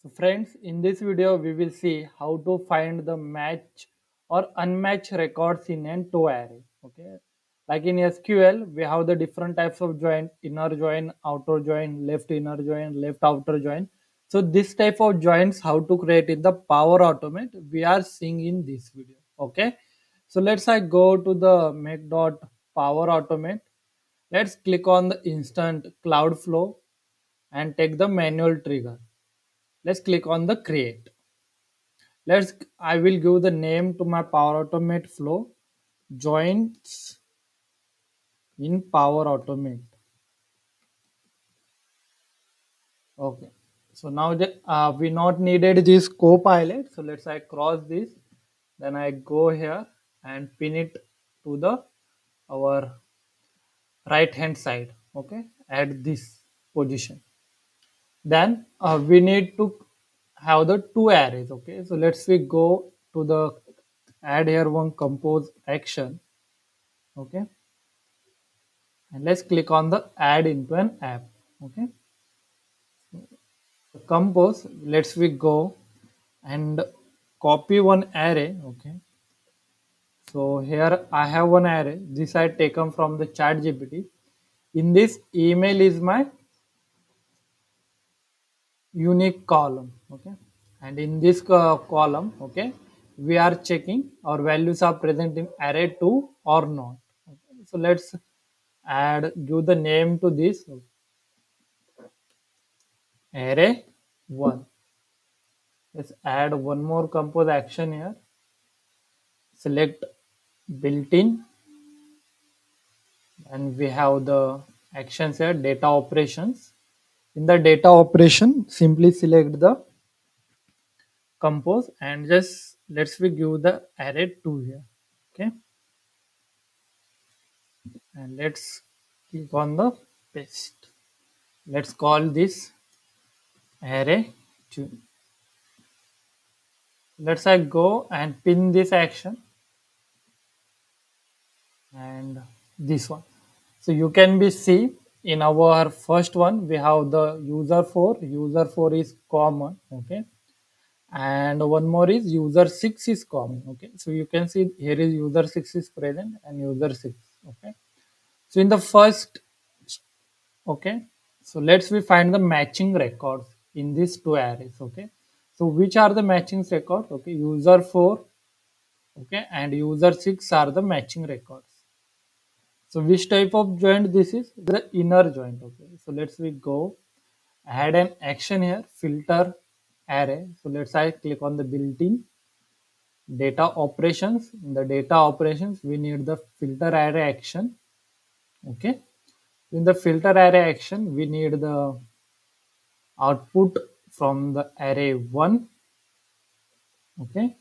So friends, in this video we will see how to find the match or unmatched records in an two array. Okay, like in SQL we have the different types of join: inner join, outer join, left inner join, left outer join. So this type of joins how to create in the Power Automate we are seeing in this video. Okay, so let's I go to the make dot Power Automate. Let's click on the instant cloud flow and take the manual trigger let's click on the create. Let's i will give the name to my power automate flow. Joints in power automate. Okay. So now uh, we not needed this copilot. So let's i cross this. Then i go here and pin it to the our right hand side. Okay. At this position then uh, we need to have the two arrays okay? So let's we go to the add here one compose action okay? And let's click on the add into an app okay? So compose let's we go and copy one array okay? So here i have one array. This i taken from the chat gpt in this email is my unique column okay? And in this uh, column okay we are checking our values are present in array 2 or not. Okay. so let's add give the name to this. Array 1 let's add one more compose action here. Select built-in and we have the actions here data operations in the data operation simply select the compose and just let's we give the array 2 here okay? And let's click on the paste. Let's call this array 2 let's I go and pin this action and this one. So you can be see in our first one we have the user 4 user 4 is common okay? And one more is user 6 is common okay? So you can see here is user 6 is present and user 6 okay? So in the first okay? So let's we find the matching records in these two arrays okay? So which are the matching records? Okay user 4 okay? And user 6 are the matching records so which type of joint this is? The inner joint. Okay. So let's we go add an action here, filter array. So let's I click on the built-in data operations. In the data operations, we need the filter array action. Okay. In the filter array action, we need the output from the array 1. Okay.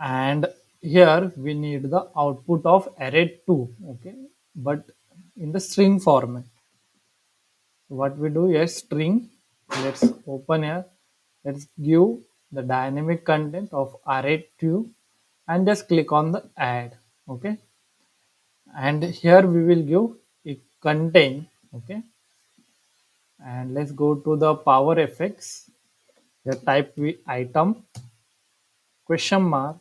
And here we need the output of array 2 okay? But in the string format what we do is string let's open here. Let's give the dynamic content of array 2 and just click on the add okay? And here we will give it contain okay? And let's go to the Power Fx. Here type we item question mark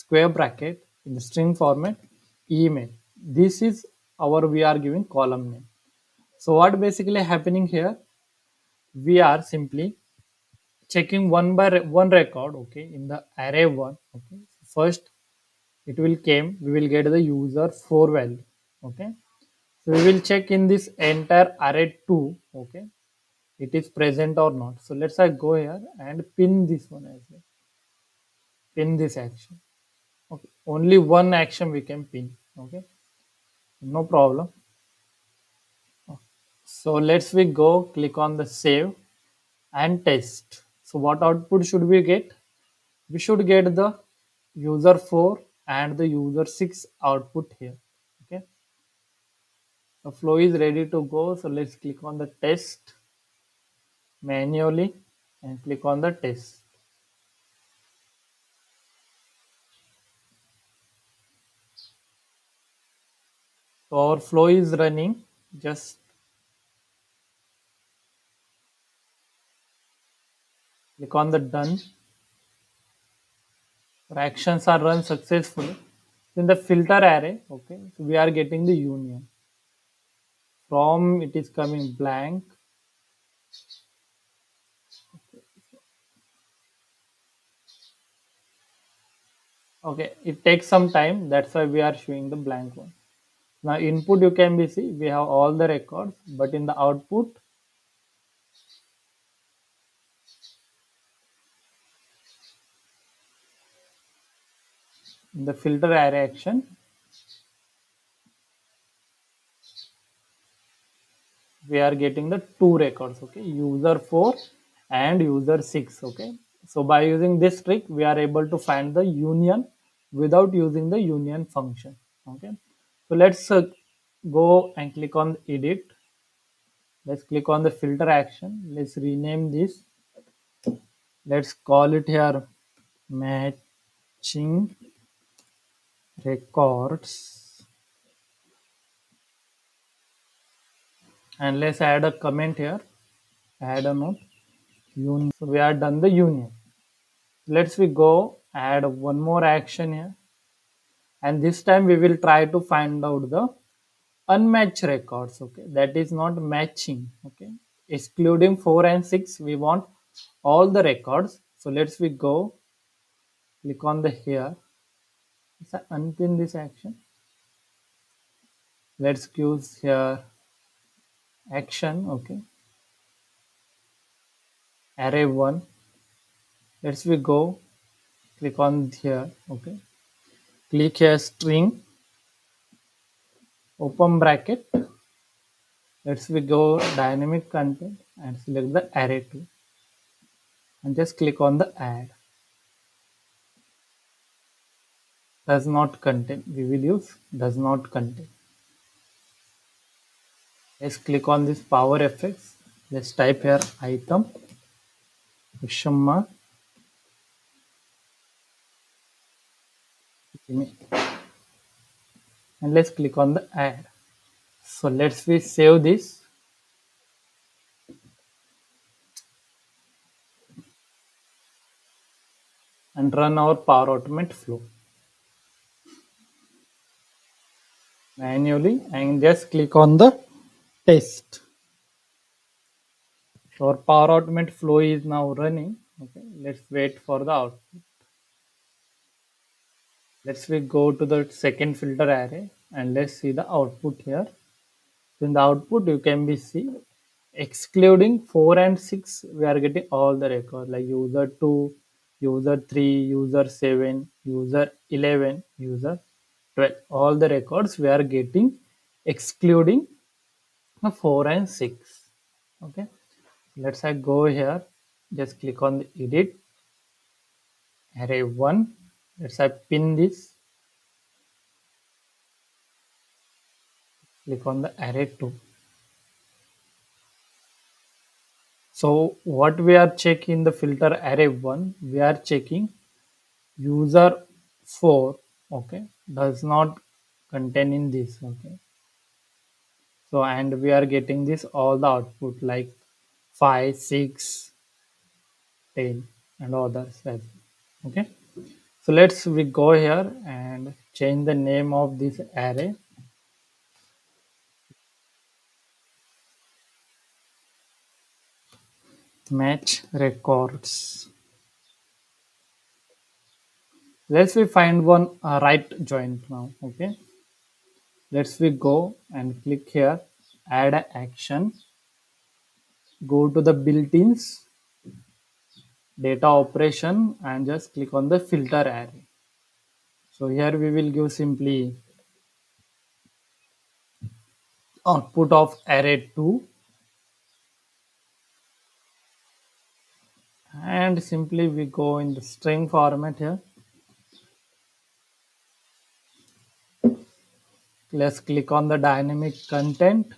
square bracket in the string format email. This is our we are giving column name. So what basically happening here? We are simply checking one by one record okay in the array one okay. First it will came we will get the user 4 value okay. So we will check in this entire array 2 okay it is present or not. So let's I go here and pin this one as well. Pin this action only one action we can pin okay? No problem. So let's we go click on the save and test. So what output should we get? We should get the user 4 and the user 6 output here okay? The flow is ready to go. So let's click on the test manually and click on the test our flow is running. Just click on the done. Our actions are run successfully. In the filter array okay? So we are getting the union. From it is coming blank. Okay it takes some time. That's why we are showing the blank one now input you can be see we have all the records but in the output in the filter array action we are getting the two records okay? User 4 and user 6 okay? So by using this trick we are able to find the union without using the union function okay so let's uh, go and click on edit. Let's click on the filter action. Let's rename this. Let's call it here matching records. And let's add a comment here. Add a note. Union. So we are done the union. Let's we go add one more action here and this time we will try to find out the unmatched records okay? That is not matching okay? Excluding 4 and 6 we want all the records. So let's we go click on the here. Let's unpin this action. Let's use here action okay? Array 1 let's we go click on here okay click here string open bracket. Let's we go dynamic content and select the array 2 and just click on the add. Does not contain. We will use does not contain. Let's click on this Power Fx. Let's type here item question mark and let's click on the add. So let's we save this. And run our power automate flow. Manually and just click on the test. So our power automate flow is now running. Okay let's wait for the output let's we go to the second filter array and let's see the output here. So in the output you can be see excluding 4 and 6 we are getting all the records like user 2 user 3 user 7 user 11 user 12 all the records we are getting excluding 4 and 6 okay? Let's I go here. Just click on the edit. Array 1 let's I pin this. Click on the array 2 so what we are checking in the filter array 1 we are checking user 4 okay? Does not contain in this okay? So and we are getting this all the output like 5 6 10 and others as okay so let's we go here and change the name of this array. Match records. Let's we find one uh, right joint now okay? Let's we go and click here add action. Go to the built-ins data operation and just click on the filter array. So here we will give simply output of array 2 and simply we go in the string format here. Let's click on the dynamic content.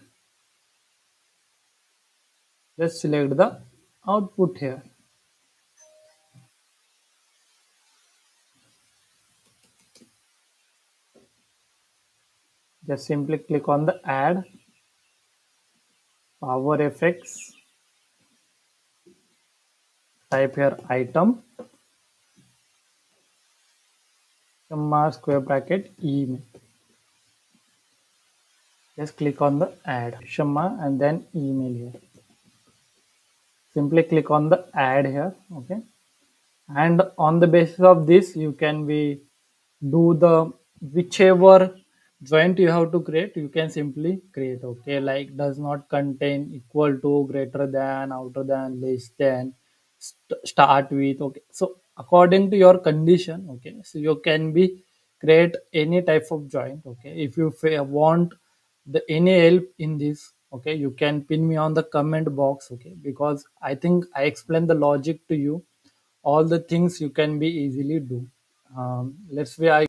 Let's select the output here. Just simply click on the add Power Fx. Type here item. Comma square bracket email. Just click on the add. Shama and then email here. Simply click on the add here okay? And on the basis of this you can be do the whichever joint you have to create? You can simply create okay? Like does not contain equal to greater than outer than less than st- start with okay? So according to your condition okay? So you can be create any type of joint okay? If you want the any help in this okay? You can pin me on the comment box okay? Because i think i explained the logic to you. All the things you can be easily do. Um, let's say i